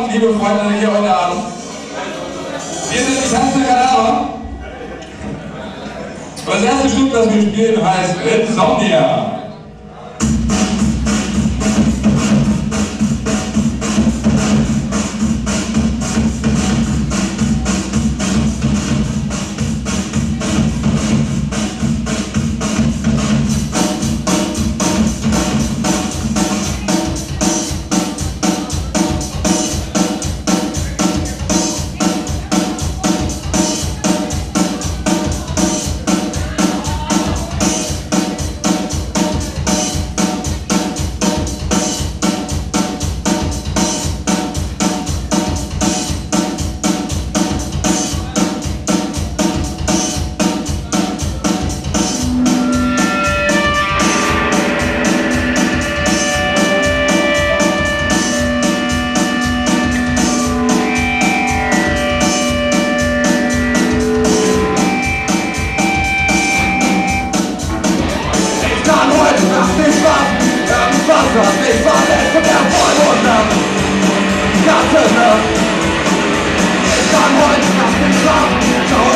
liebe Freunde hier heute Abend. Wir sind die Tanzende Kadaver. Und das erste Stück, das wir spielen, heißt Insomnia. Sometimes it's my neck about why was numb Got enough It's